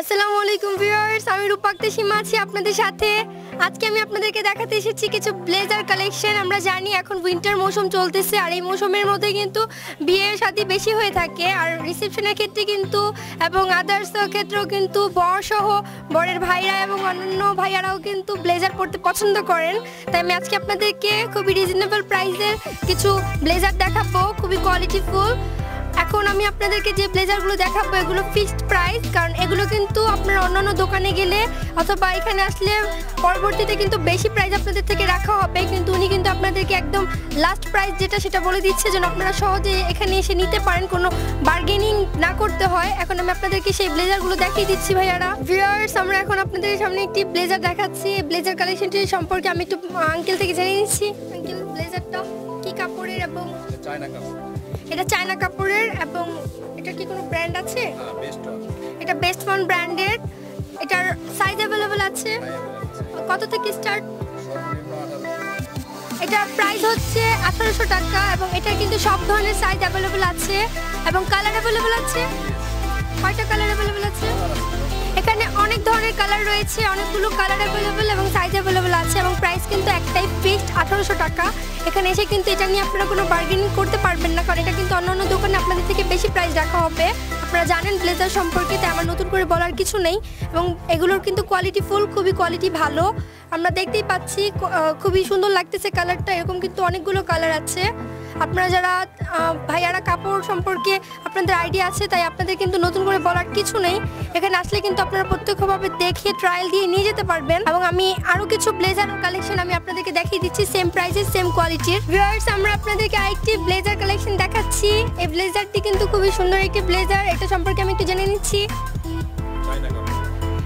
আসসালামু আলাইকুম ভিউয়ার্স, আমি রূপাক্তা সীমা আছি আপনাদের সাথে। আজকে আমি আপনাদেরকে দেখাতে এসেছি কিছু ব্লেজার কালেকশন আমরা জানি এখন উইন্টার মৌসুম চলতেছে, আর এই মৌসুমের মধ্যে কিন্তু বিয়ের সাথে বেশি হয়ে থাকে। আর রিসেপশনের ক্ষেত্রে কিন্তু, এবং আদার্স ক্ষেত্রেও কিন্তু বর সহ বরের ভাইরা এবং অন্যান্য ভাইয়ারাও কিন্তু ব্লেজার পরতে পছন্দ করেন। তাই আমি আজকে আপনাদেরকে খুবই রিজনেবল প্রাইসের কিছু ব্লেজার দেখাবো, খুবই কোয়ালিটিফুল এখন আমি আপনাদেরকে যে ব্লেজারগুলো দেখাবো, এগুলো ফিক্সড প্রাইস কারণ এগুলো কিন্তু আপনার অন্যান্য দোকানে গেলে অথবা এখানে আসলে পরবর্তীতে কিন্তু বেশি প্রাইস আপনাদের থেকে রাখা হবে। কিন্তু উনি কিন্তু আপনাদেরকে একদম লাস্ট প্রাইস যেটা সেটা বলে দিচ্ছে যেন আপনারা সহজে এখানে এসে নিতে পারেন, কোনো বার্গেনিং না করতে হয়। এখন আমি আপনাদেরকে সেই ব্লেজারগুলো দেখিয়ে দিচ্ছি ভাইয়ারা। ভিউয়ার্স আমরা এখন আপনাদের সামনে একটি ব্লেজার দেখাচ্ছি। ব্লেজার কালেকশনটি সম্পর্কে আমি একটু আঙ্কেল থেকে জেনে নিচ্ছি। আঙ্কেল ব্লেজারটা কি কাপড়ের এবং চায়না কাপড়। এটা চায়না কাপড়ের এবং এটা কি কোনো ব্র্যান্ড আছে? এটা বেস্ট ওয়ান ব্র্যান্ডের এটার সাইজ অ্যাভেলেবল আছে? কত থেকে স্টার্ট এটা প্রাইস হচ্ছে আঠারোশো টাকা এবং এটা কিন্তু সব ধরনের সাইজ অ্যাভেলেবল আছে। এবং কালার অ্যাভেলেবল আছে? কয়টা কালার অ্যাভেলেবল আছে? এখানে অনেক ধরনের কালার রয়েছে অনেকগুলো কালার অ্যাভেলেবল এবং সাইজ অ্যাভেলেবল আছে এবং প্রাইস কিন্তু একটাই ফিক্সড আঠারোশো টাকা। এখানে এসে কিন্তু এটা নিয়ে আপনারা কোনো বার্গেনিং করতে পারবেন না, কারণ এটা কিন্তু অন্য অন্য দোকানে আপনাদের থেকে বেশি প্রাইস রাখা হবে। আপনারা জানেন ব্লেজার সম্পর্কে তাই আমার নতুন করে বলার কিছু নেই, এবং এগুলোর কিন্তু কোয়ালিটি ফুল খুবই কোয়ালিটি ভালো। আমরা দেখতেই পাচ্ছি খুবই সুন্দর লাগতেছে কালারটা এরকম কিন্তু অনেকগুলো কালার আছে। আপনারা যারা ভাইয়ারা কাপড় সম্পর্কে আপনাদের আইডিয়া আছে, তাই আপনাদের কিন্তু নতুন করে বলার কিছু নেই। এখানে আসলে কিন্তু আপনারা প্রত্যক্ষভাবে দেখে ট্রায়াল দিয়ে নিয়ে যেতে পারবেন। এবং আমি আরও কিছু ব্লেজার কালেকশন আমি আপনাদেরকে দেখিয়ে দিচ্ছি সেম প্রাইসের সেম কোয়ালিটির ভিউয়ার্স আমরা আপনাদেরকে আরেকটি ব্লেজার কালেকশন দেখাচ্ছি। এই ব্লেজারটি কিন্তু খুবই সুন্দর একটি ব্লেজার এটা সম্পর্কে আমি একটু জেনে নিচ্ছি।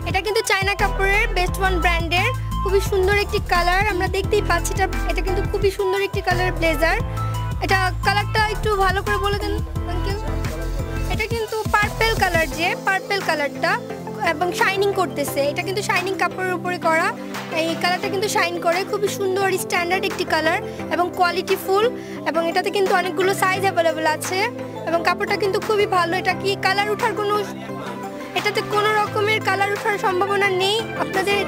এটা কিন্তু চায়না কাপড়ের বেস্ট ওয়ান ব্র্যান্ডের খুবই সুন্দর একটি কালার আমরা দেখতেই পাচ্ছি। এটা এটা কিন্তু খুবই সুন্দর একটি কালার ব্লেজার এটা কালারটা একটু ভালো করে বলে দেন আঙ্কেল এটা কিন্তু পার্পেল কালার যে পার্পেল কালারটা এবং শাইনিং করতেছে। এটা কিন্তু শাইনিং কাপড়ের উপরে করা। এই কালারটা কিন্তু শাইন করে। খুবই সুন্দর স্ট্যান্ডার্ড একটি কালার এবং কোয়ালিটি ফুল এবং এটাতে কিন্তু অনেকগুলো সাইজ অ্যাভেলেবেল আছে এবং কাপড়টা কিন্তু খুবই ভালো। এটা কি কালার ওঠার কোনো, এটাতে কোনো রকমের কালার ওঠার সম্ভাবনা নেই? আপনাদের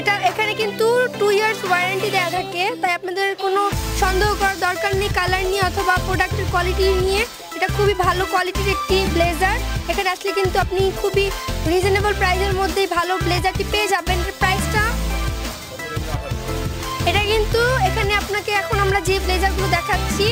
এটা এখানে কিন্তু টু ইয়ার্স ওয়ারেন্টি দেওয়া থাকে। তাই আপনাদের কোনো সন্দেহ করার দরকার নেই কালার নিয়ে অথবা প্রোডাক্টের কোয়ালিটি নিয়ে। এটা খুবই ভালো কোয়ালিটির একটি ব্লেজার এখানে আসলে কিন্তু আপনি খুবই রিজনেবল প্রাইসের মধ্যেই ভালো ব্লেজারটি পেয়ে যাবেন। প্রাইসটা এটা কিন্তু এখানে আপনাকে এখন আমরা যে ব্লেজারগুলো দেখাচ্ছি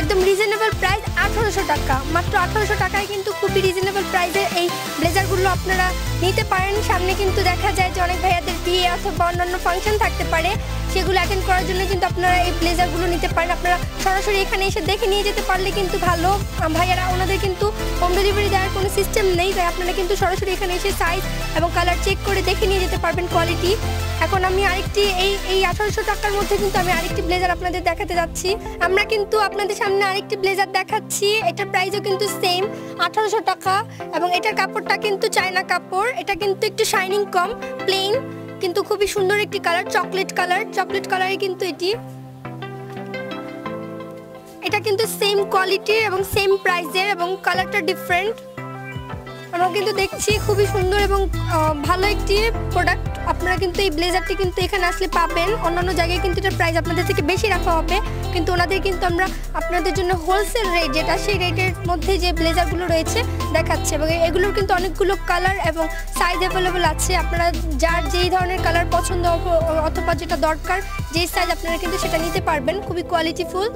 একদম রিজনেবল প্রাইস আঠারোশো টাকা। মাত্র আঠারোশো টাকায় কিন্তু খুবই রিজনেবল প্রাইসে এই ব্লেজারগুলো আপনারা নিতে পারেন। সামনে কিন্তু দেখা যায় যে অনেক ভাইয়াদের বিয়ে অথবা অন্যান্য ফাংশন থাকতে পারে। সেগুলো অ্যাটেন্ড করার জন্য কিন্তু আপনারা এই ব্লেজারগুলো নিতে পারেন। আপনারা সরাসরি এখানে এসে দেখে নিয়ে যেতে পারলে কিন্তু ভালো। ভাইয়ারা, ওনাদের কিন্তু হোম ডেলিভারি দেওয়ার কোনো সিস্টেম নেই, তাই আপনারা কিন্তু সরাসরি এখানে এসে সাইজ এবং কালার চেক করে দেখে নিয়ে যেতে পারবেন কোয়ালিটি এখন আমি আরেকটি, এই এই আঠারোশো টাকার মধ্যে কিন্তু আমি আরেকটি ব্লেজার আপনাদের দেখাতে যাচ্ছি। আমরা কিন্তু আপনাদের সামনে আরেকটি ব্লেজার দেখাচ্ছি। এটার প্রাইসও কিন্তু সেম আঠারোশো টাকা। এবং এটার কাপড়টা কিন্তু চায়না কাপড়। এটা কিন্তু একটু শাইনিং কম প্লেন কিন্তু খুবই সুন্দর একটি কালার, চকলেট কালার। চকলেট কালারে কিন্তু এটি। এটা কিন্তু সেম কোয়ালিটির এবং সেম প্রাইসের এবং কালারটা ডিফারেন্ট আমরা কিন্তু দেখছি খুবই সুন্দর এবং ভালো একটি প্রোডাক্ট আপনারা কিন্তু এই ব্লেজারটি কিন্তু এখানে আসলে পাবেন। অন্যান্য জায়গায় কিন্তু এটার প্রাইস আপনাদের থেকে বেশি রাখা হবে। কিন্তু ওনাদের কিন্তু আমরা আপনাদের জন্য হোলসেল রেট যেটা সেই রেটের মধ্যে যে ব্লেজারগুলো রয়েছে দেখাচ্ছে। এবং এগুলোর কিন্তু অনেকগুলো কালার এবং সাইজ অ্যাভেলেবল আছে। আপনারা যার যেই ধরনের কালার পছন্দ অথবা যেটা দরকার, যেই সাইজ আপনারা কিন্তু সেটা নিতে পারবেন। খুবই কোয়ালিটিফুল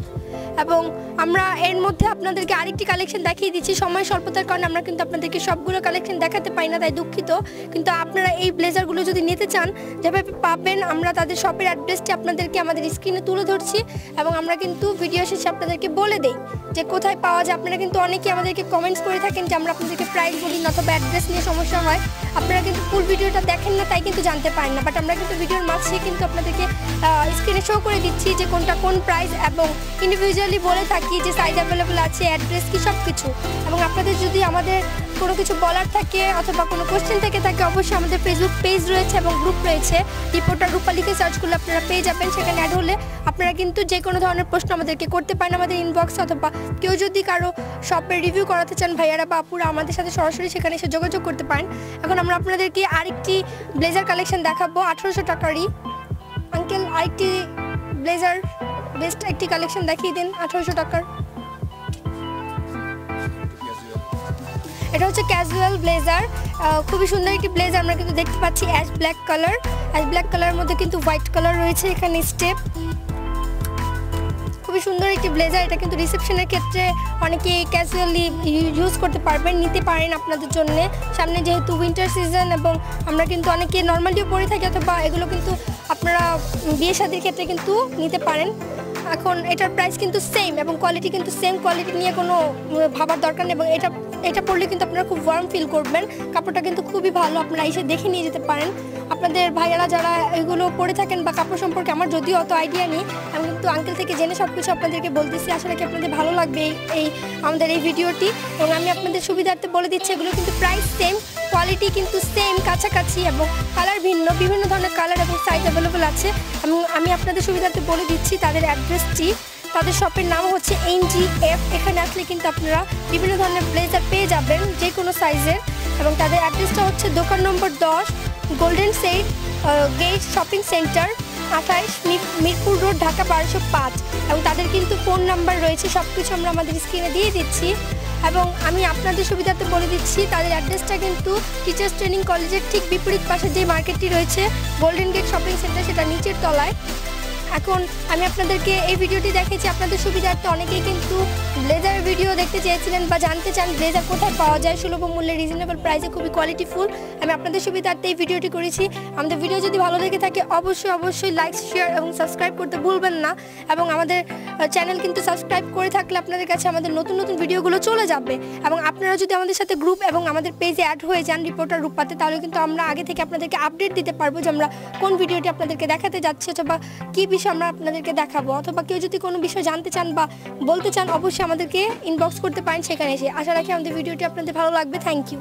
এবং আমরা এর মধ্যে আপনাদেরকে আরেকটি কালেকশন দেখিয়ে দিচ্ছি। সময় স্বল্পতার কারণে আমরা কিন্তু আপনাদেরকে সবগুলো কালেকশন দেখাতে পাই না, তাই দুঃখিত। কিন্তু আপনারা এই ব্লেজারগুলো যদি নিতে চান, যেভাবে পাবেন, আমরা তাদের শপের অ্যাড্রেসটি আপনাদেরকে আমাদের স্ক্রিনে তুলে ধরছি এবং আমরা কিন্তু ভিডিও শেষে আপনাদেরকে বলে দেই যে কোথায় পাওয়া যায়। আপনারা কিন্তু অনেকেই আমাদেরকে কমেন্টস করে থাকেন যে আমরা আপনাদেরকে প্রাইস বলি না, অথবা অ্যাড্রেস নিয়ে সমস্যা হয়। আপনারা কিন্তু ফুল ভিডিওটা দেখেন না, তাই কিন্তু জানতে পারেন না। বাট আমরা কিন্তু ভিডিওর মাঝে কিন্তু আপনাদেরকে স্ক্রিনে শো করে দিচ্ছি যে কোনটা কোন প্রাইস এবং ইন্ডিভিজুয়ালি বলে থাকি যে সাইজ অ্যাভেলেবল আছে অ্যাড্রেস কি সব কিছু এবং আপনাদের যদি আমাদের কোনো কিছু বলার থাকে অথবা কোনো কোশ্চেন থেকে থাকে, অবশ্যই আমাদের ফেসবুক পেজ রয়েছে এবং গ্রুপ রয়েছে। রিপোর্টার রূপা লিখে সার্চ করলে আপনারা পেয়ে যাবেন। সেখানে অ্যাড হলে আপনারা কিন্তু যে কোনো ধরনের প্রশ্ন আমাদেরকে করতে পারেন আমাদের ইনবক্স অথবা কেউ যদি কারও শপের রিভিউ করাতে চান, ভাইয়ারা বা আপুরা আমাদের সাথে সরাসরি সেখানে এসে যোগাযোগ করতে পারেন। এখন আমরা আপনাদেরকে আরেকটি ব্লেজার কালেকশন দেখাবো, আঠারোশো টাকারই। আঙ্কেল আরেকটি ব্লেজার বেস্ট একটি কালেকশন দেখিয়ে দিন, আঠারোশো টাকার। এটা হচ্ছে ক্যাজুয়াল ব্লেজার খুবই সুন্দর একটি ব্লেজার আমরা কিন্তু দেখতে পাচ্ছি ash black colour ash black কালারের মধ্যে কিন্তু হোয়াইট কালার রয়েছে এখানে স্টেপ খুবই সুন্দর একটি ব্লেজার এটা কিন্তু রিসেপশনের ক্ষেত্রে অনেকে ক্যাজুয়ালি ইউজ করতে পারবেন, নিতে পারেন আপনাদের জন্য। সামনে যেহেতু উইন্টার সিজন এবং আমরা কিন্তু অনেকে নর্মালিও পরে থাকি অথবা এগুলো কিন্তু আপনারা বিয়ে শাদির ক্ষেত্রে কিন্তু নিতে পারেন। এখন এটার প্রাইস কিন্তু সেম এবং কোয়ালিটি কিন্তু সেম কোয়ালিটি নিয়ে কোনো ভাবার দরকার নেই এবং এটা এটা পরলে কিন্তু আপনারা খুব ওয়ার্ম ফিল করবেন। কাপড়টা কিন্তু খুবই ভালো, আপনারা এসে দেখে নিয়ে যেতে পারেন। আপনাদের ভাইয়ারা যারা এগুলো পরে থাকেন বা কাপড় সম্পর্কে আমার যদিও অত আইডিয়া নেই, আমি কিন্তু আঙ্কেল থেকে জেনে সব কিছু আপনাদেরকে বলতেছি। আশা রাখি আপনাদের ভালো লাগবে এই- এই, আমাদের এই ভিডিওটি। এবং আমি আপনাদের সুবিধার্থে বলে দিচ্ছি, এগুলো কিন্তু প্রাইস সেম কোয়ালিটি কিন্তু সেম কাছাকাছি এবং কালার ভিন্ন, বিভিন্ন ধরনের কালার এবং সাইজ অ্যাভেলেবল আছে। এবং আমি আপনাদের সুবিধার্থে বলে দিচ্ছি, তাদের অ্যাড্রেসটি তাদের শপের নাম হচ্ছে এনজিএফ এখানে আসলে কিন্তু আপনারা বিভিন্ন ধরনের ব্লেজার পেয়ে যাবেন যে কোনো সাইজের এবং তাদের অ্যাড্রেসটা হচ্ছে দোকান নম্বর দশ golden set gate shopping centre আঠাইশ মিরপুর রোড ঢাকা বারোশো পাঁচ। এবং তাদের কিন্তু ফোন নাম্বার রয়েছে সব কিছু আমরা আমাদের স্ক্রিনে দিয়ে দিচ্ছি। এবং আমি আপনাদের সুবিধাতে বলে দিচ্ছি, তাদের অ্যাড্রেসটা কিন্তু টিচার্স ট্রেনিং কলেজের ঠিক বিপরীত পাশে যে মার্কেটটি রয়েছে গোল্ডেন গেট শপিং সেন্টার সেটা নিচের তলায়। এখন আমি আপনাদেরকে এই ভিডিওটি দেখেছি আপনাদের সুবিধার্থে অনেকেই কিন্তু ব্লেজার ভিডিও দেখতে চেয়েছিলেন বা জানতে চান ব্লেজার কোথায় পাওয়া যায়, সুলভ মূল্যে রিজনেবল প্রাইসে খুবই কোয়ালিটিফুল আমি আপনাদের সুবিধার্থে এই ভিডিওটি করেছি। আমাদের ভিডিও যদি ভালো লেগে থাকে, অবশ্যই অবশ্যই লাইক শেয়ার এবং সাবস্ক্রাইব করতে ভুলবেন না। এবং আমাদের চ্যানেল কিন্তু সাবস্ক্রাইব করে থাকলে আপনাদের কাছে আমাদের নতুন নতুন ভিডিওগুলো চলে যাবে। এবং আপনারা যদি আমাদের সাথে গ্রুপ এবং আমাদের পেজে অ্যাড হয়ে যান রিপোর্টার রূপাতে, তাহলে কিন্তু আমরা আগে থেকে আপনাদেরকে আপডেট দিতে পারব যে আমরা কোন ভিডিওটি আপনাদেরকে দেখাতে যাচ্ছি অথবা কী বিষয় আমরা আপনাদেরকে দেখাবো। অথবা কেউ যদি কোনো বিষয় জানতে চান বা বলতে চান, অবশ্যই আমাদেরকে ইনবক্স করতে পারেন সেখানে এসে। আশা রাখি আমাদের ভিডিওটি আপনাদের ভালো লাগবে। Thank you